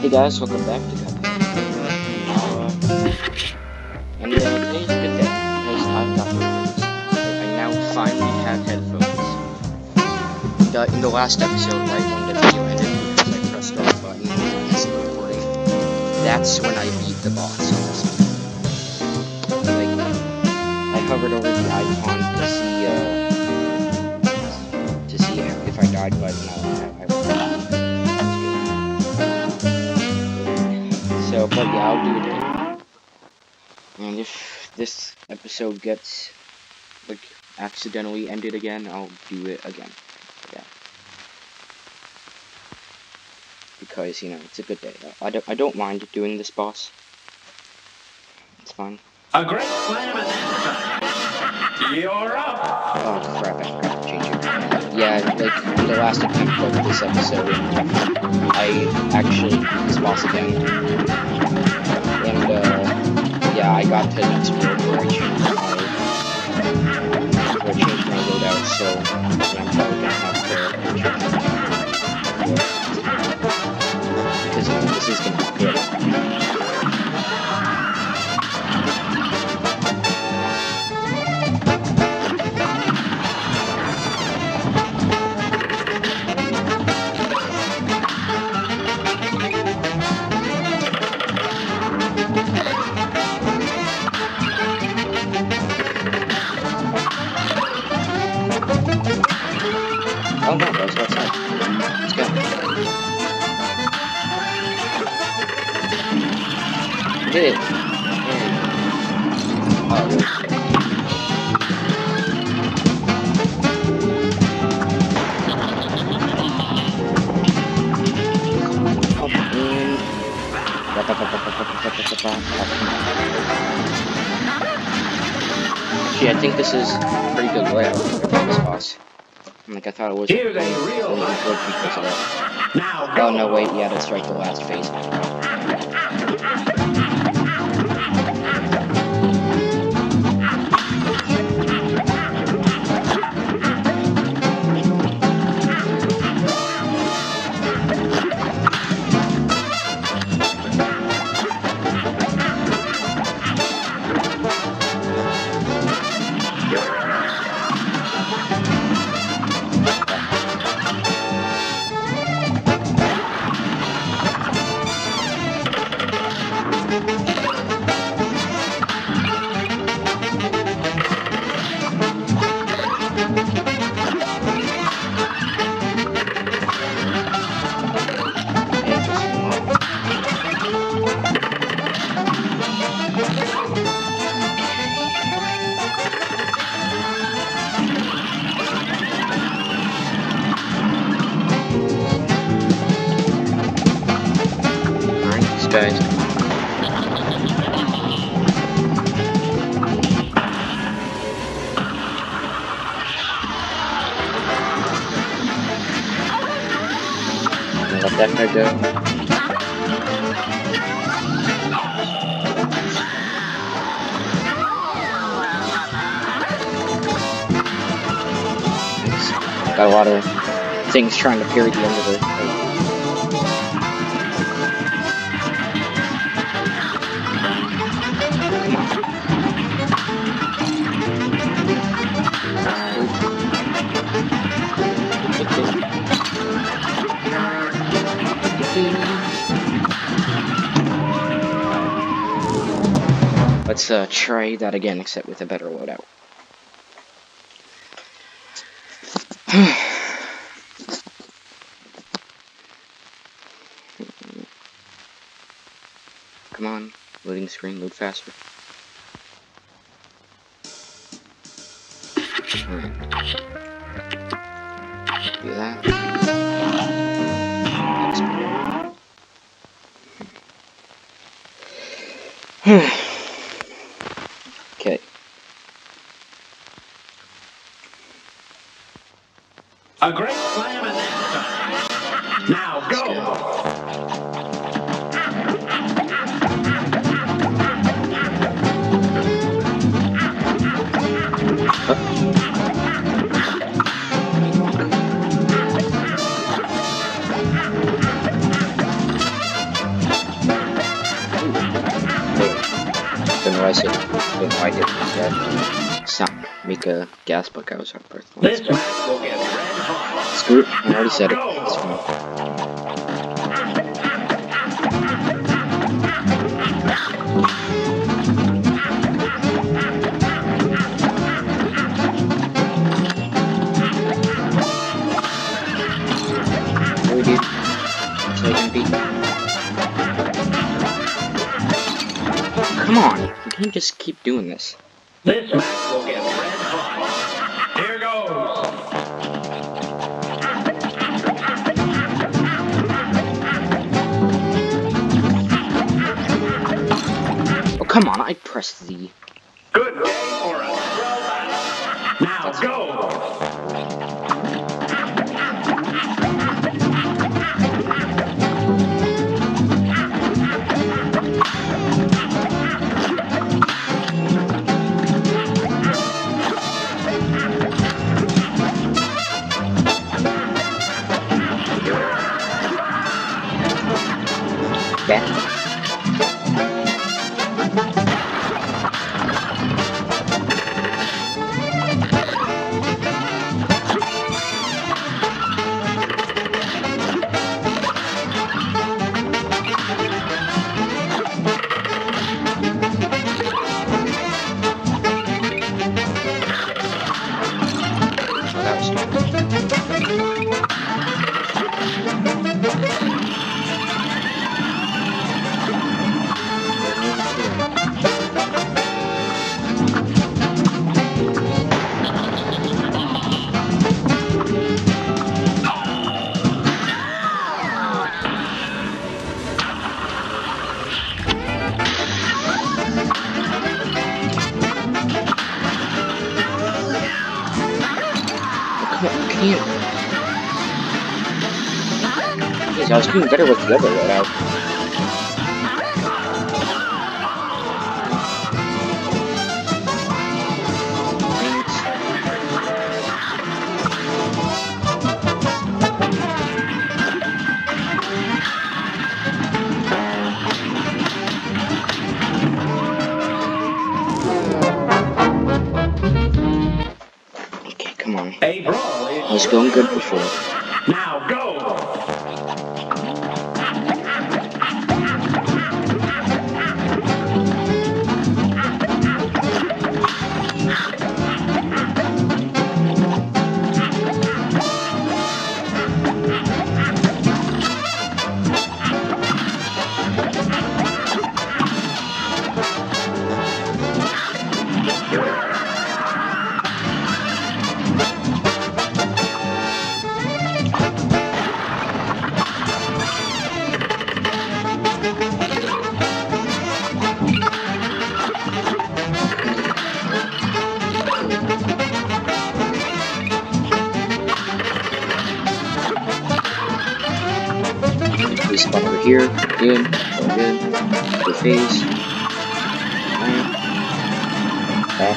Hey guys, welcome back to Cuphead. And uh, today's a good day because I've got headphones. I, now finally have headphones. The, in the last episode, right when the video ended because I pressed the wrong button and it's recording, that's when I beat the boss. Like, I hovered over the icon I'll do it again. And if this episode gets, like, accidentally ended again, I'll do it again. Yeah. Because, you know, it's a good day. I don't, I don't mind doing this boss. It's fun. A great slam and You're up. Oh crap, I forgot to change it. Yeah, like, the last attempt of this episode, I actually this boss again. Yeah, I got to the where I changed my loadout, so don't know, bro. It's. Let's go. We did Oh. Gee, I think this is pretty good layout for this boss. Like I thought it was Here's a real really good because of that. Now go. Oh no, wait, yeah, that's right, the last phase. guy go. Got a lot of things trying to parry the end of it. Let's uh, try that again, except with a better loadout. Come on, loading screen, load faster. Do that. A great slam and then Now go! why did that sound make a gas book I was. This will get Screw it. I already said it. It's fine. Come on. You can't just keep doing this. This match will get red hot. Come on. I pressed Z. Good game or a throwback. Now go. Back. Jeez, I was doing better with the other loadout. Thanks. Okay, come on. A brawl is. I was going good before. Now go. Over here. Good. Good phase. Alright. Back.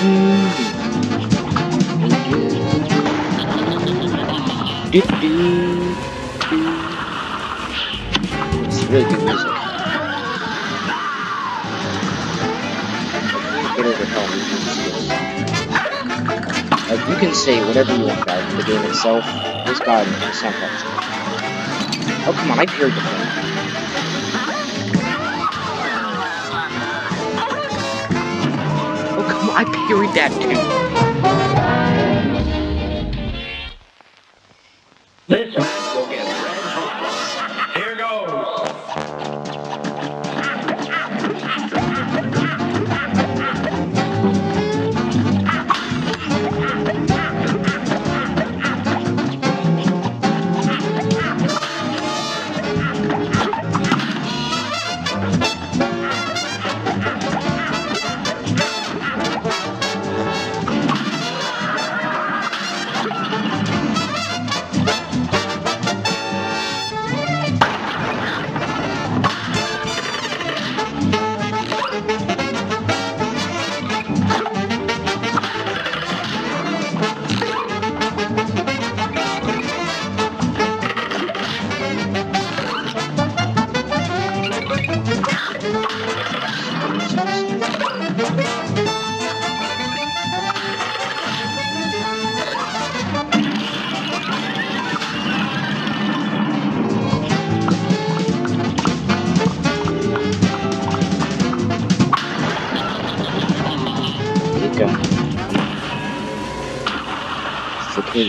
Hmm. It's really good music. Like you can say whatever you want about the game itself. This god is sometimes. Oh come on, I the thing. Oh come on, I parried that too.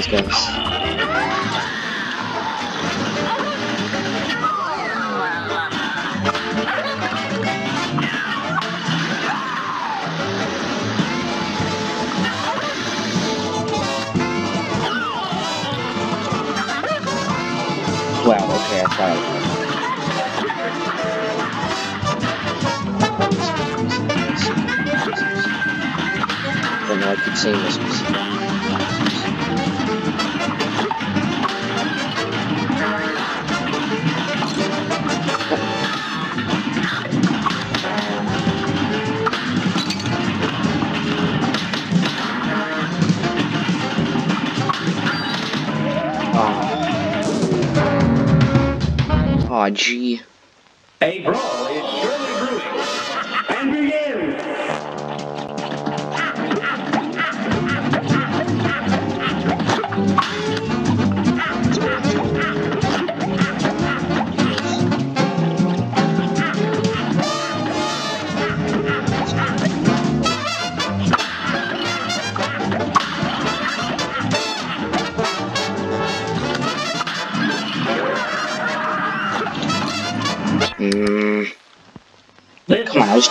These guys. Wow, okay, I thought I keep saying this Aw. Aw, gee. A brawl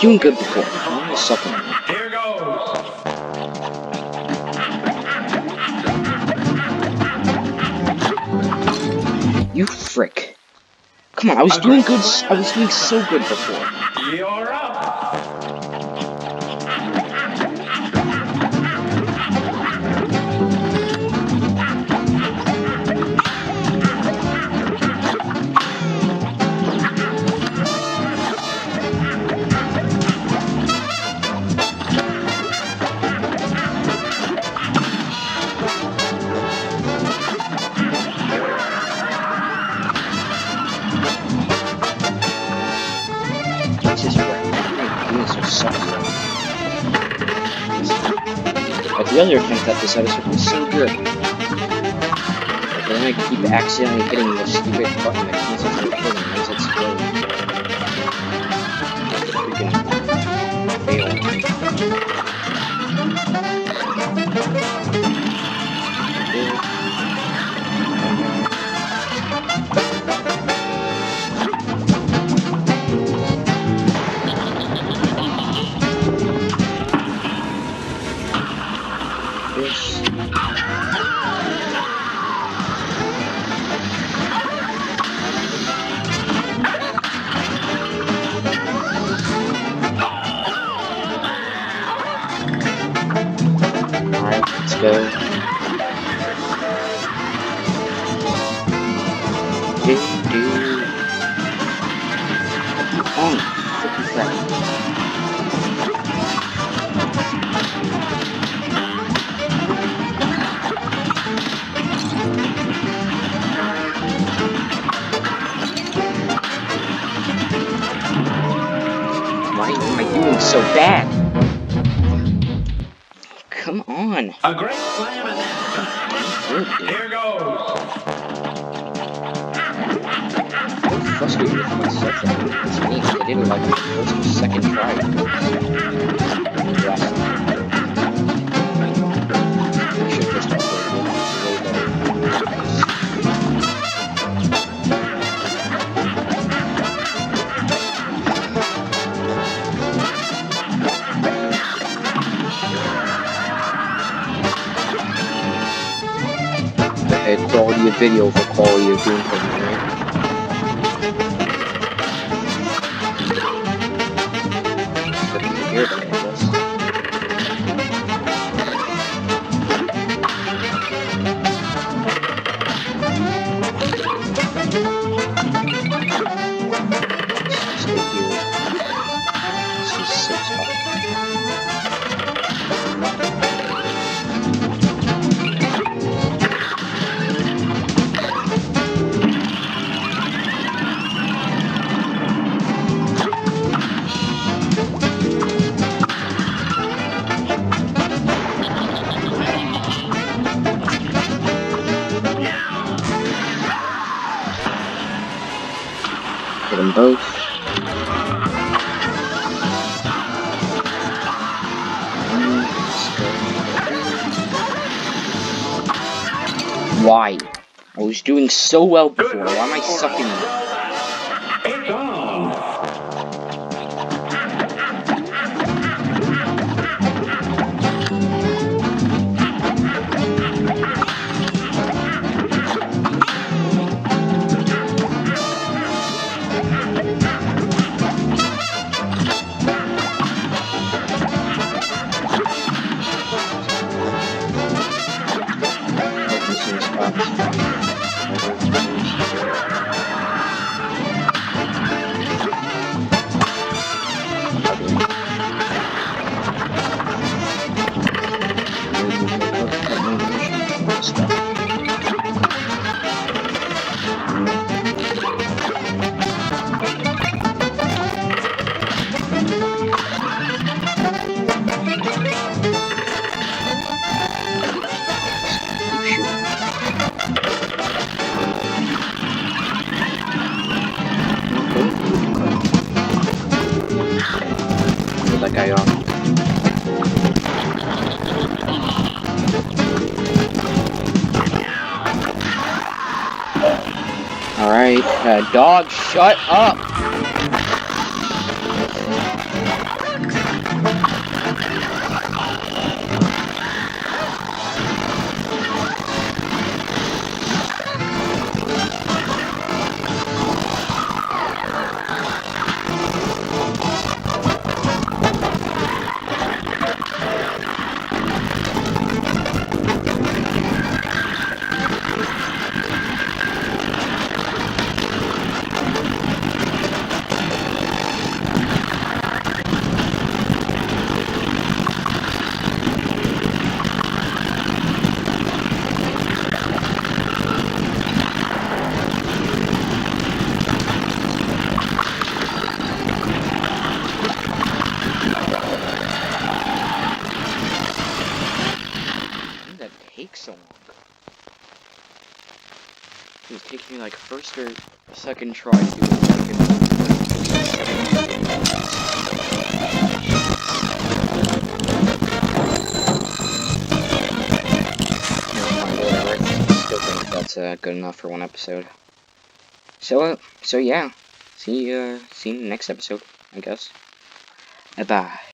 was doing good before. Am I sucking? Here goes. You frick. Come on, I was doing good. I was doing so good before. Other attempt at this episode was so good. But then I keep accidentally hitting the stupid button so bad? Come on. A great slam and. Here goes. Frustrated with myself that. I did it like the first or second try. Video over quality of doing Hit them both. Why? I was doing so well before. Why am I sucking? Uh, dog, shut up! So long? It was taking me like first or second try to do think that's uh, good enough for one episode. So, uh, so yeah. See, uh, see you next episode, I guess. Bye bye.